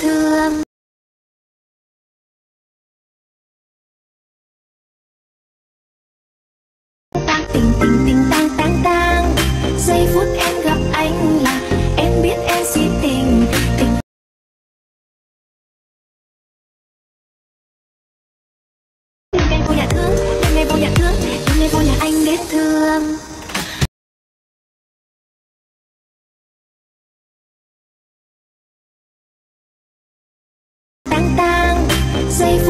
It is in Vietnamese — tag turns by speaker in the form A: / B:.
A: thương. Tang, tình tình tình, tang tang tang. Giây phút em gặp anh là em biết em si tình. Tình tình nay vô nhà thương. Tang